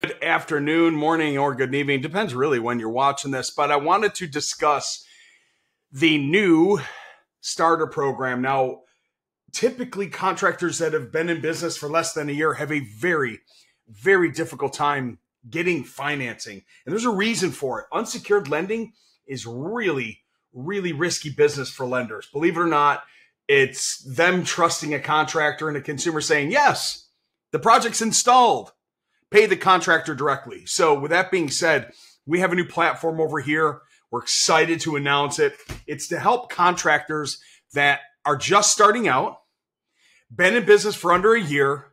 Good afternoon, morning, or good evening. Depends really when you're watching this, but I wanted to discuss the new starter program. Now, typically, contractors that have been in business for less than a year have a very, very difficult time getting financing. And there's a reason for it. Unsecured lending is really, really risky business for lenders. Believe it or not, it's them trusting a contractor and a consumer saying, yes, the project's installed pay the contractor directly. So, with that being said, we have a new platform over here. We're excited to announce it. It's to help contractors that are just starting out, been in business for under a year,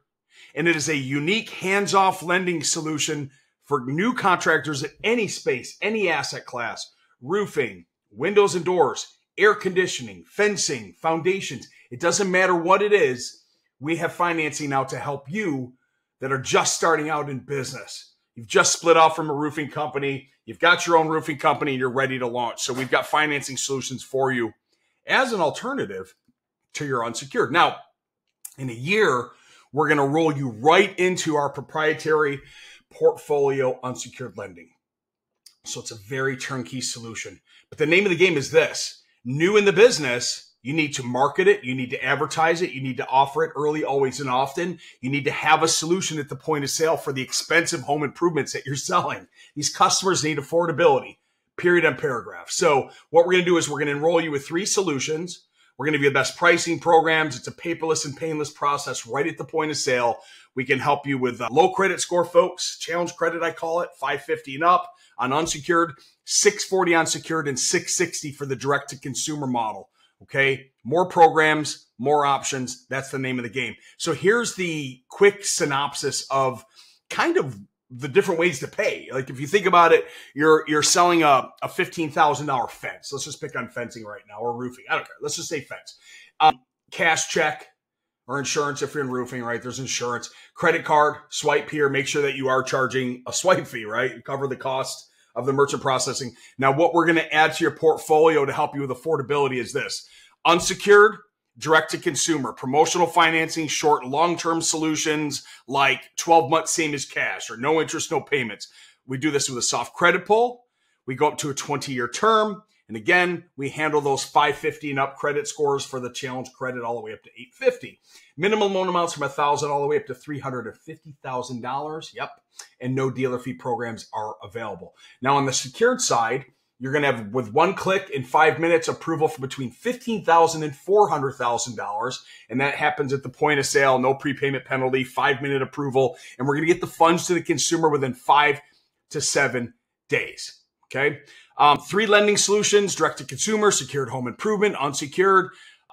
and it is a unique hands off lending solution for new contractors at any space, any asset class, roofing, windows and doors, air conditioning, fencing, foundations. It doesn't matter what it is. We have financing now to help you that are just starting out in business. You've just split off from a roofing company, you've got your own roofing company, and you're ready to launch. So we've got financing solutions for you as an alternative to your unsecured. Now, in a year, we're going to roll you right into our proprietary portfolio unsecured lending. So it's a very turnkey solution. But the name of the game is this new in the business, you need to market it. You need to advertise it. You need to offer it early, always, and often. You need to have a solution at the point of sale for the expensive home improvements that you're selling. These customers need affordability, period and paragraph. So, what we're going to do is we're going to enroll you with three solutions. We're going to give you the best pricing programs. It's a paperless and painless process right at the point of sale. We can help you with uh, low credit score folks, challenge credit, I call it, 550 and up on unsecured, 640 on secured, and 660 for the direct to consumer model. Okay. More programs, more options. That's the name of the game. So here's the quick synopsis of kind of the different ways to pay. Like if you think about it, you're you're selling a, a fifteen thousand dollar fence. Let's just pick on fencing right now or roofing. I don't care. Let's just say fence. Um, cash check or insurance if you're in roofing, right? There's insurance. Credit card, swipe here. Make sure that you are charging a swipe fee, right? Cover the cost of the merchant processing. Now, what we're going to add to your portfolio to help you with affordability is this unsecured, direct to consumer, promotional financing, short and long term solutions like 12 months, same as cash or no interest, no payments. We do this with a soft credit pull. We go up to a 20 year term. And again, we handle those 550 and up credit scores for the challenge credit all the way up to 850. Minimum loan amounts from a thousand all the way up to $350,000. Yep. And no dealer fee programs are available. Now on the secured side, you're going to have with one click in five minutes approval for between $15,000 and $400,000. And that happens at the point of sale, no prepayment penalty, five minute approval. And we're going to get the funds to the consumer within five to seven days. Okay. Um, three lending solutions, direct to consumer, secured home improvement, unsecured,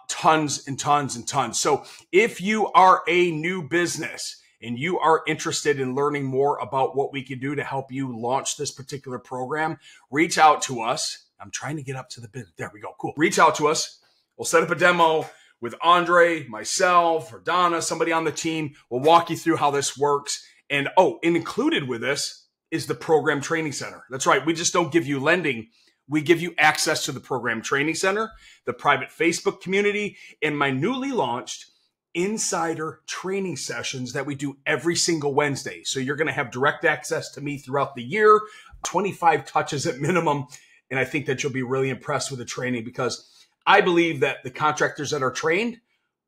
tons and tons and tons. So if you are a new business, and you are interested in learning more about what we can do to help you launch this particular program, reach out to us. I'm trying to get up to the bid. There we go. Cool. Reach out to us. We'll set up a demo with Andre, myself, or Donna, somebody on the team. We'll walk you through how this works. And oh, included with this is the program training center. That's right. We just don't give you lending. We give you access to the program training center, the private Facebook community, and my newly launched insider training sessions that we do every single Wednesday. So you're going to have direct access to me throughout the year, 25 touches at minimum. And I think that you'll be really impressed with the training because I believe that the contractors that are trained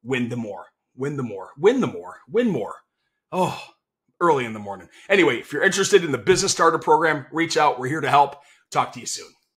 win the more, win the more, win the more, win more. Oh, early in the morning. Anyway, if you're interested in the Business Starter Program, reach out. We're here to help. Talk to you soon.